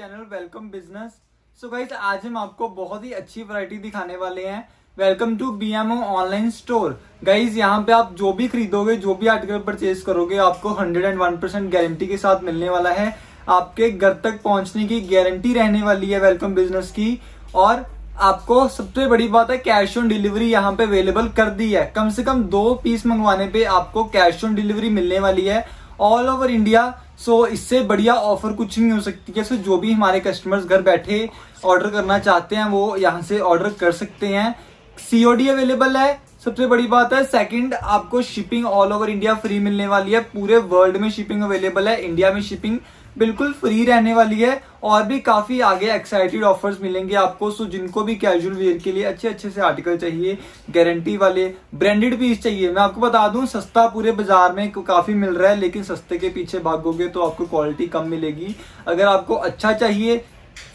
Channel welcome business so guys आज हम आपको बहुत ही अच्छी वैरायटी दिखाने वाले हैं। Welcome to B M online store guys यहाँ पे आप जो भी खरीदोगे, जो भी आर्टिकल परचेज करोगे, आपको hundred and one percent guarantee के साथ मिलने वाला है। आपके घर तक पहुँचने की गारंटी रहने वाली है वेलकम बिज़नेस की। और आपको सबसे बड़ी बात है कैश ऑन डिलीवरी यहाँ पे अवेलेबल कर दी है। कम से कम दो पीस मंगवाने पे आपको कैश ऑन डिलीवरी मिलने वाली है। ऑल ओवर इंडिया सो इससे बढ़िया ऑफ़र कुछ नहीं हो सकती है। सो जो भी हमारे कस्टमर्स घर बैठे ऑर्डर करना चाहते हैं, वो यहाँ से ऑर्डर कर सकते हैं। सीओडी अवेलेबल है। सबसे बड़ी बात है सेकंड आपको shipping all over India free मिलने वाली है। पूरे वर्ल्ड में शिपिंग अवेलेबल है। इंडिया में शिपिंग बिल्कुल फ्री रहने वाली है और भी काफ़ी आगे एक्साइटेड ऑफर्स मिलेंगे आपको। सो जिनको भी कैजुअल वेयर के लिए अच्छे अच्छे से आर्टिकल चाहिए गारंटी वाले ब्रांडेड पीस चाहिए। मैं आपको बता दूँ, सस्ता पूरे बाज़ार में काफ़ी मिल रहा है, लेकिन सस्ते के पीछे भागोगे तो आपको क्वालिटी कम मिलेगी। अगर आपको अच्छा चाहिए,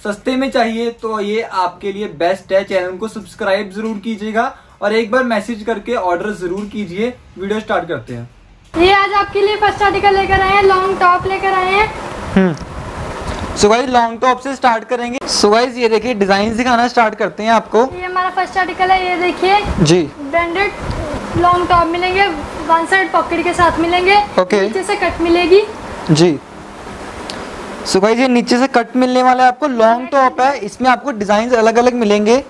सस्ते में चाहिए तो ये आपके लिए बेस्ट है। चैनल को सब्सक्राइब ज़रूर कीजिएगा और एक बार मैसेज करके ऑर्डर ज़रूर कीजिए। वीडियो स्टार्ट करते हैं। ये आज आपके लिए फ़र्स्ट आर्टिकल लेकर आए हैं लॉन्ग टॉप लेकर आए हैं। सो गाइस लॉन्ग टॉप से स्टार्ट करेंगे। सो गाइस ये देखिए डिज़ाइन दिखाना स्टार्ट करते हैं आपको। ये हमारा फ़र्स्ट आर्टिकल है ये देखिए। जी। ब्रांडेड लॉन्ग टॉप मिलेंगे वन साइड पॉकेट के साथ मिलेंगे। Okay. नीचे से कट मिलेगी। जी। सो गाइस ये नीचे से कट मिलने वाला है आपको। लॉन्ग टॉप है इसमें आपको डिज़ाइन अलग अलग मिलेंगे।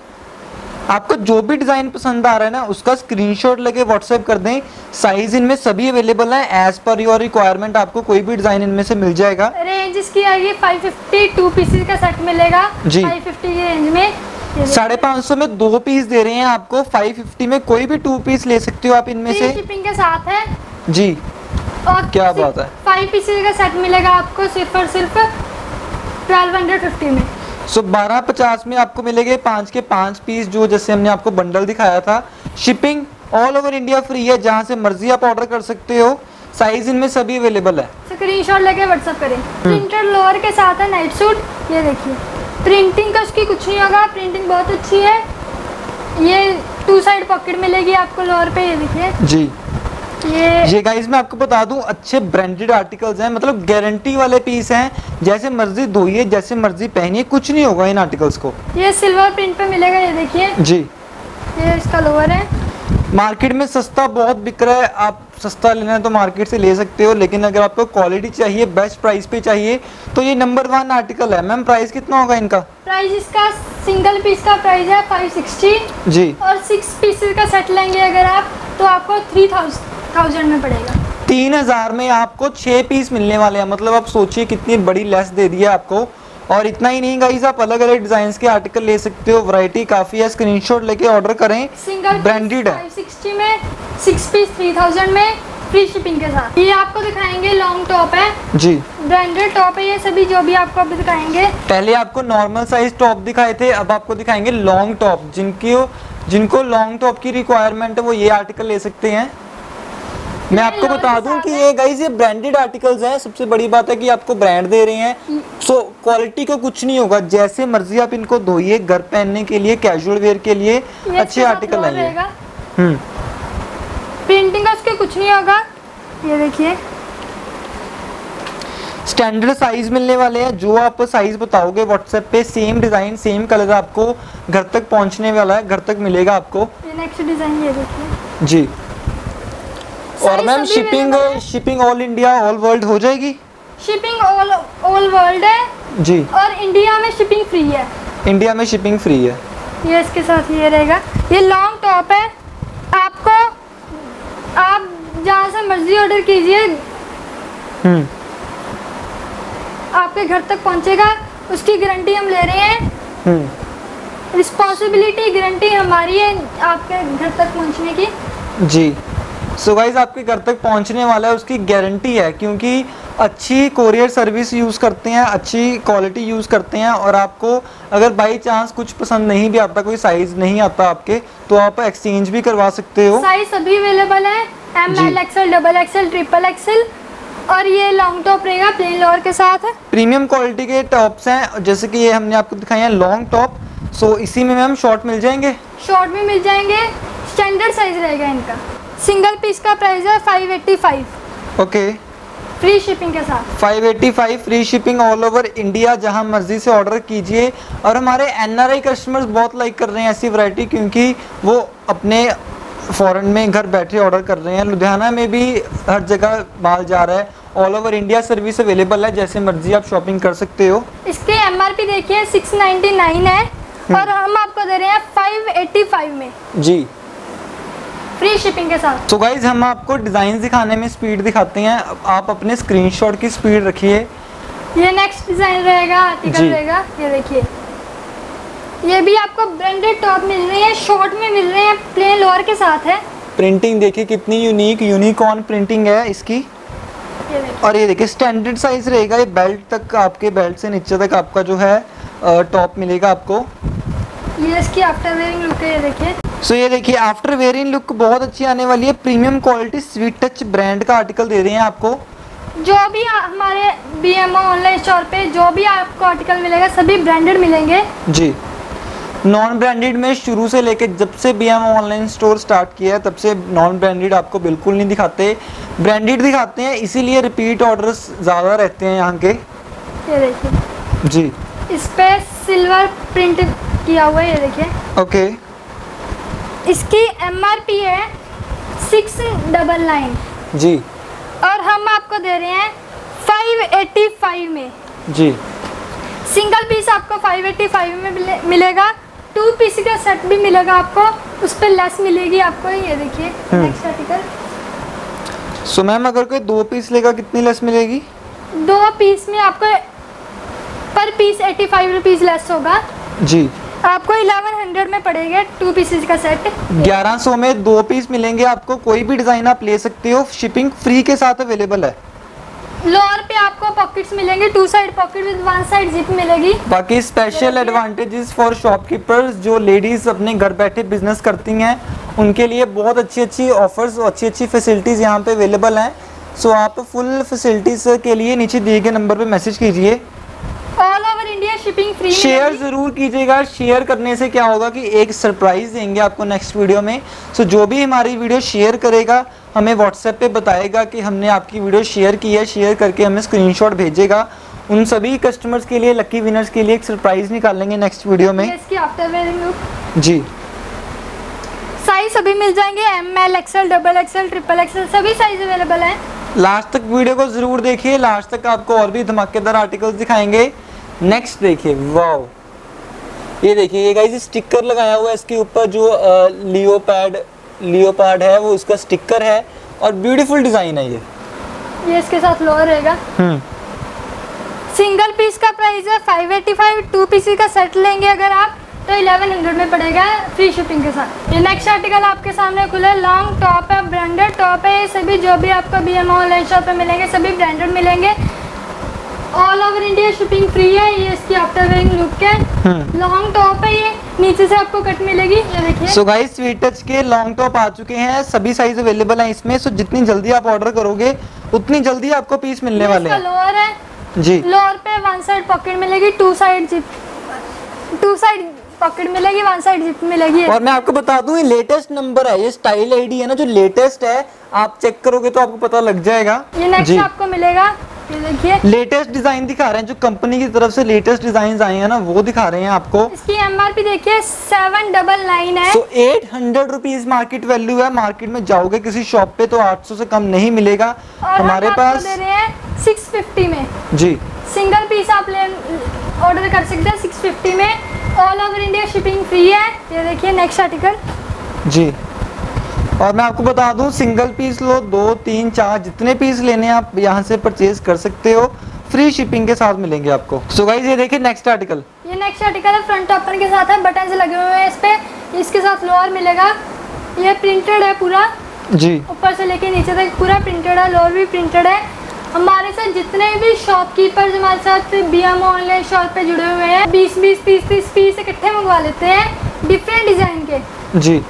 आपको जो भी डिज़ाइन पसंद आ रहा है ना उसका स्क्रीनशॉट लेके व्हाट्सएप कर दें। साइज़ इनमें सभी अवेलेबल है। एज पर योर रिक्वायरमेंट आपको कोई भी डिज़ाइन इनमें से मिल जाएगा। रेंज इसकी आएगी 550 टू पीसेस का सेट मिलेगा। जी। 550 की रेंज में। साढ़े पाँच सौ में दो पीस दे रहे हैं आपको। फाइव फिफ्टी में कोई भी टू पीस ले सकते हो आप इनमें से। शिपिंग के साथ है। जी। और क्या बात है। फाइव पीसेस का सेट मिलेगा आपको सिर्फ़ और सिर्फ़ ट्वेल्व हंड्रेड फिफ्टी में। सो बारह पचास में आपको मिलेंगे पाँच के पाँच पीस जो जैसे हमने आपको बंडल दिखाया था। Shipping all over India free है जहाँ से मर्ज़ी आप ऑर्डर कर सकते हो। साइज़ इनमें सभी अवेलेबल है। स्क्रीनशॉट लेके व्हाट्सअप करें। प्रिंटेड लोअर के साथ है नाइट सूट ये देखिए। प्रिंटिंग का उसकी कुछ नहीं होगा प्रिंटिंग बहुत अच्छी है। ये टू साइड पॉकेट मिलेगी आपको लोअर पे ये देखिए। जी। ये ये गाइस मैं आपको बता दूँ अच्छे ब्रांडेड आर्टिकल्स हैं मतलब गारंटी वाले पीस हैं जैसे मर्ज़ी धोइए जैसे मर्ज़ी पहनिए कुछ नहीं होगा इन आर्टिकल्स को। ये सिल्वर प्रिंट पे मिलेगा ये देखिए। जी। ये इसका लोअर है। मार्केट में सस्ता बहुत बिक रहा है आप सस्ता लेना है तो मार्केट से ले सकते हो लेकिन अगर आपको क्वालिटी चाहिए बेस्ट प्राइस पे चाहिए तो ये नंबर वन आर्टिकल है। मैम प्राइस कितना होगा इनका? प्राइस इसका सिंगल पीस का प्राइस है 560 जी। और सिक्स पीसेस का सेट लेंगे अगर आप तो आपको थ्री थाउज़ेंड में पड़ेगा। तीन हज़ार में आपको छह पीस मिलने वाले हैं। मतलब आप सोचिए कितनी बड़ी लेस दे दी है आपको। और इतना ही नहीं गाइस आप अलग अलग डिज़ाइन के आर्टिकल ले सकते हो। वैरायटी काफ़ी है। स्क्रीनशॉट लेके ऑर्डर करें। सिंगल ब्रांडेड है। 560 में सिक्स पीस 3000 में फ्री शिपिंग के साथ। ये आपको दिखाएँगे लॉन्ग टॉप है। जी। ब्रांडेड टॉप है ये सभी जो भी आपको अभी दिखाएँगे। पहले आपको नॉर्मल साइज़ टॉप दिखाए थे अब आपको दिखाएँगे लॉन्ग टॉप जिनकी जिनको लॉन्ग टॉप की रिक्वायरमेंट है वो ये आर्टिकल ले सकते हैं। मैं आपको बता दूँ कि ये गाइस ये ब्रांडेड आर्टिकल्स हैं। सबसे बड़ी बात है कि आपको ब्रांड दे रहे हैं। सो क्वालिटी को कुछ नहीं होगा। जैसे मर्ज़ी आप इनको धोइए घर पहनने के लिए कैजुअल वेयर के लिए अच्छे आर्टिकल हम्म। प्रिंटिंग का उसके कुछ नहीं होगा। ये देखिए। स्टैंडर्ड साइज़ मिलने वाले हैं। जो आप साइज़ बताओगे व्हाट्सएप पे सेम डिज़ाइन सेम कलर आपको घर तक पहुँचने वाला है। घर तक मिलेगा आपको। नेक्स्ट डिज़ाइन ये देखिए। जी। और ma'am shipping shipping all India all world हो जाएगी? शिपिंग ऑल ऑल वर्ल्ड है जी। और इंडिया में शिपिंग फ्री है। इंडिया में शिपिंग फ्री है। ये इसके साथ ये रहेगा। ये लॉन्ग टॉप है। आपको आप जहाँ से मर्ज़ी ऑर्डर कीजिए। हम्म। आपके घर तक पहुँचेगा। उसकी गारंटी हम ले रहे हैं। हम्म। रिस्पॉन्सिबिलिटी गारंटी हमारी है आपके घर तक पहुँचने की। जी। सो so गाइज़ आपके घर तक पहुँचने वाला है उसकी गारंटी है क्योंकि अच्छी कोरियर सर्विस यूज़ करते हैं अच्छी क्वालिटी यूज़ करते हैं और आपको अगर बाई चांस कुछ पसंद नहीं भी आता कोई साइज़ नहीं आता आपके तो आप एक्सचेंज भी करवा सकते हो। साइज़ सभी अवेलेबल है M L XL double XL triple XL और ये लॉन्ग टॉप रहेगा प्लेन लोअर के साथ। प्रीमियम क्वालिटी के टॉप्स हैं जैसे कि ये हमने आपको दिखाए हैं लॉन्ग टॉप सो इसी में मैम शॉर्ट मिल जाएँगे? शॉर्ट में मिल जाएँगे स्टैंडर्ड साइज़ रहेगा इनका। सिंगल पीस का प्राइस है five eighty five okay free shipping के साथ. 585 free shipping all over India जहाँ मर्ज़ी से ऑर्डर कीजिए। और हमारे एनआरआई कस्टमर्स बहुत लाइक कर रहे हैं ऐसी वैरायटी क्योंकि वो अपने फॉरेन में घर बैठे ऑर्डर कर रहे हैं। लुधियाना में भी हर जगह माल जा रहा है। All over India service available है जैसे मर्ज़ी आप शॉपिंग कर सकते हो। इसके एमआरपी देखिए 699 है। और हम आपको दे रहे हैं 585 में। जी। फ्री शिपिंग के साथ। तो गाइज़ हम आपको डिज़ाइन दिखाने में स्पीड दिखाते हैं। आप अपने स्क्रीनशॉट की स्पीड रखिए। ये नेक्स्ट डिज़ाइन रहेगा आर्टिकल रहेगा ये देखिए। ये भी आपको ब्रांडेड टॉप मिल रही है शॉर्ट में मिल रहे हैं प्लेन लोअर के साथ है। प्रिंटिंग देखिए कितनी यूनिक यूनिकॉर्न प्रिंटिंग है इसकी। ये और ये देखिए स्टैंडर्ड साइज़ रहेगा ये बेल्ट तक आपके बेल्ट से नीचे तक आपका जो है टॉप मिलेगा आपको। ये इसकी आफ्टर वेयरिंग लुक है ये देखिए। सो ये देखिए आफ्टर वेयरिंग लुक बहुत अच्छी आने वाली है। Premium quality sweet touch brand का आर्टिकल दे रहे हैं आपको। जो भी हमारे बी एम ऑनलाइन स्टोर पे जो भी आपको आर्टिकल मिलेगा सभी ब्रांडेड मिलेंगे। जी। नॉन ब्रांडेड में शुरू से लेके जब से B M online store start किया है तब से नॉन ब्रांडेड आपको बिल्कुल नहीं दिखाते। ब्रांडेड दिखाते हैं इसीलिए रिपीट ऑर्डर्स ज़्यादा रहते हैं यहाँ के। ये देखिए। जी। इस पे सिल्वर प्रिंट किया हुआ है ये देखिए। ओके इसकी एम आर पी है सिक्स डबल नाइन जी। और हम आपको दे रहे हैं फाइव एट्टी फाइव में। जी। सिंगल पीस आपको फाइव एट्टी फाइव में मिले, मिलेगा। टू पीस का सेट भी मिलेगा आपको। उस पर लेस मिलेगी आपको। ये देखिए हम्म। नेक्स्ट आर्टिकल सो मैम अगर कोई दो पीस लेगा कितनी लेस मिलेगी? दो पीस में आपको पर piece eighty five rupees less होगा। जी। आपको इलेवन हंड्रेड में पड़ेगा टू पीसेस का सेट 1100 में दो पीस मिलेंगे आपको। कोई भी डिज़ाइन आप ले सकते हो। शिपिंग फ्री के साथ अवेलेबल है। लोअर पे आपको पॉकेट्स मिलेंगे। Two side pocket with one side zip मिलेगी। बाकी स्पेशल एडवांटेजेस फॉर शॉपकीपर्स जो लेडीज़ अपने घर बैठे बिज़नेस करती हैं उनके लिए बहुत अच्छी अच्छी ऑफर्स और अच्छी अच्छी फैसिलिटीज़ यहाँ पे अवेलेबल हैं। सो आप फुल फैसिलिटीज़ के लिए नीचे दिए गए नंबर पे मैसेज कीजिए। शिपिंग फ्री शेयर ज़रूर कीजिएगा। शेयर करने से क्या होगा कि एक सरप्राइज़ देंगे आपको नेक्स्ट वीडियो में। सो जो भी हमारी वीडियो शेयर करेगा हमें व्हाट्सएप पे बताएगा कि हमने आपकी वीडियो शेयर की है। शेयर करके हमें स्क्रीनशॉट भेजेगा। उन सभी कस्टमर्स के लिए लकी विनर्स के लिए एक सरप्राइज़ निकालेंगे नेक्स्ट वीडियो में। जी। साइज़ सभी मिल जाएँगे। M L XL double XL triple XL सभी साइज़ अवेलेबल हैं। लास्ट तक वीडियो को ज़रूर देखिए। लास्ट तक आपको और भी धमाकेदार आर्टिकल्स दिखाएँगे। नेक्स्ट देखिए वाओ ये देखिए ये गाइस स्टिकर लगाया हुआ है इसके ऊपर जो लियो पैड लियो पैड है वो इसका स्टिकर है और ब्यूटीफुल डिज़ाइन है ये। ये इसके साथ लोअर रहेगा। हम्म। सिंगल पीस का प्राइस है five eighty five two piece का सेट लेंगे अगर आप तो इलेवन हंड्रेड में पड़ेगा फ्री शिपिंग के साथ। ये नेक्स्ट आर्टिकल आपके सामने खुला है लॉन्ग टॉप है ब्रांडेड टॉप है ये सभी जो भी आपको बी एम ऑनलाइन शॉप पे मिलेंगे सभी ब्रांडेड मिलेंगे। All over India shipping free है ये इसकी आफ्टर वेयरिंग लुक है। हम्म। लॉन्ग टॉप है ये नीचे से आपको कट मिलेगी ये देखिए। सो गाइस स्वीट टच के लॉन्ग टॉप आ चुके हैं सभी साइज़ अवेलेबल हैं इसमें सो जितनी जल्दी आप ऑर्डर करोगे उतनी जल्दी आपको पीस मिलने वाले हैं। लोअर है। जी। लोअर पे वन साइड पॉकेट मिलेगी two side zip two side pocket मिलेगी वन साइड जिप मिलेगी और मैं आपको बता दूँ ये लेटेस्ट नंबर है ये स्टाइल आईडी है ना जो लेटेस्ट है आप चेक करोगे तो आपको पता लग जाएगा। ये नेक्स्ट आपको मिलेगा। देखिए। लेटेस्ट डिज़ाइन दिखा रहे हैं जो कंपनी की तरफ़ से लेटेस्ट डिज़ाइन आए हैं ना वो दिखा रहे हैं आपको। इसकी एमआरपी देखिए सेवन डबल नाइन है। So eight hundred rupees market value है। मार्केट में जाओगे किसी शॉप पे तो 800 से कम नहीं मिलेगा। हमारे हम पास दे रहे हैं सिक्स फिफ्टी में। जी। सिंगल पीस आप ले ऑर्डर कर सकते हैं सिक्स फिफ्टी में। All over India shipping free है। ये देखिए नेक्स्ट आर्टिकल जी। और मैं आपको बता दूँ सिंगल पीस लो दो तीन चार जितने पीस लेने आप यहाँ से परचेज कर सकते हो। फ्री शिपिंग के साथ मिलेंगे आपको। सो so गाइस ये देखिए नेक्स्ट आर्टिकल ये नेक्स्ट आर्टिकल है फ्रंट ओपन के साथ है बटन लगे हुए हैं इस पे। इसके साथ लोअर मिलेगा। ये प्रिंटेड है पूरा। जी। ऊपर से लेके नीचे तक पूरा प्रिंटेड है लोअर भी प्रिंटेड है। हमारे साथ जितने भी शॉपकीपर्स हमारे साथ बी एम ऑनलाइन शॉप पे जुड़े हुए हैं बीस बीस तीस तीस पीस इकट्ठे मंगवा लेते हैं डिफरेंट डिज़ाइन के। जी।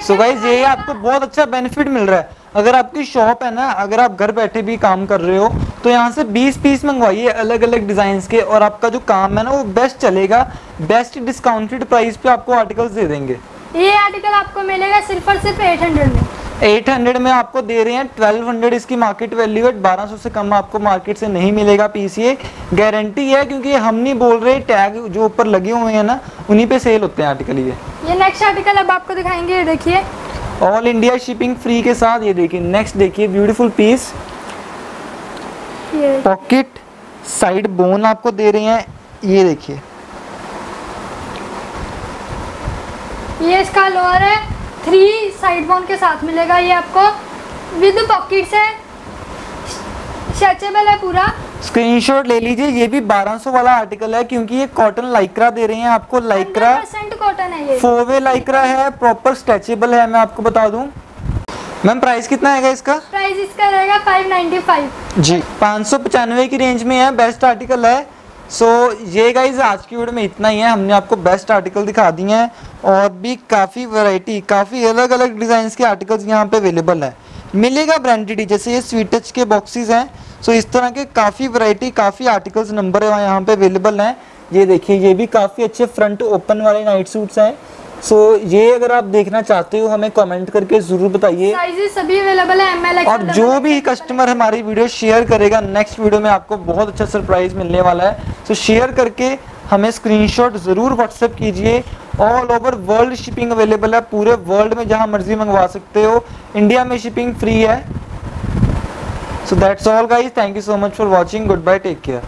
सो गाइज़ ये आपको बहुत अच्छा बेनिफिट मिल रहा है। अगर आपकी शॉप है ना अगर आप घर बैठे भी काम कर रहे हो तो यहाँ से 20 पीस मंगवाइए अलग अलग डिज़ाइन के और आपका जो काम है ना वो बेस्ट चलेगा। बेस्ट डिस्काउंटेड प्राइस पे आपको आर्टिकल्स दे देंगे। ये आर्टिकल आपको मिलेगा सिर्फ़ और सिर्फ़ एट हंड्रेड में। 800 में आपको दे रहे हैं 1200 इसकी मार्केट वैल्यू है 1200 से कम आपको मार्केट से नहीं मिलेगा पीसीए गारंटी है क्योंकि हम नहीं बोल रहे टैग जो ऊपर लगे हुए हैं ना उन्हीं पे सेल होते हैं आर्टिकल ये। ये नेक्स्ट आर्टिकल अब आपको दिखाएँगे ये देखिए। ऑल इंडिया शिपिंग फ्री के साथ ये देखिए नेक्स्ट देखिए beautiful piece pocket side bone आपको दे रहे हैं ये देखिए। ये इसका लोअर है। थ्री साइड बोन के साथ मिलेगा ये आपको। विद पॉकेट्स है। स्ट्रेचेबल है पूरा। स्क्रीनशॉट ले लीजिए ये भी 1200 वाला आर्टिकल है क्योंकि ये कॉटन लाइक्रा दे रहे हैं आपको लाइक्रा कॉटन है ये। फोर वे लाइक्रा है प्रॉपर स्ट्रेचेबल है मैं आपको बता दूँ। मैम प्राइस कितना आएगा इसका? प्राइस इसका रहेगा 595 जी पाँच की रेंज में है बेस्ट आर्टिकल है। सो so, ये गाइज़ आज की वीडियो में इतना ही है। हमने आपको बेस्ट आर्टिकल दिखा दिए हैं और भी काफ़ी वैरायटी काफ़ी अलग अलग डिज़ाइन के आर्टिकल्स यहाँ पे अवेलेबल है। मिलेगा ब्रांडेड ही जैसे ये स्वीट टच के बॉक्सेस हैं। सो so, इस तरह के काफ़ी वैरायटी काफ़ी आर्टिकल्स नंबर है यहाँ पे अवेलेबल हैं। ये देखिए ये भी काफ़ी अच्छे फ्रंट ओपन वाले नाइट सूट्स हैं। सो so, ये अगर आप देखना चाहते हो हमें कमेंट करके ज़रूर बताइए। सभी अवेलेबल है एमएल और जो भी कस्टमर हमारी वीडियो शेयर करेगा नेक्स्ट वीडियो में आपको बहुत अच्छा सरप्राइज़ मिलने वाला है। तो शेयर करके हमें स्क्रीनशॉट ज़रूर व्हाट्सएप कीजिए। All over world shipping available है। पूरे वर्ल्ड में जहाँ मर्ज़ी मंगवा सकते हो। इंडिया में शिपिंग फ्री है। So that's all guys thank you so much for watching goodbye take care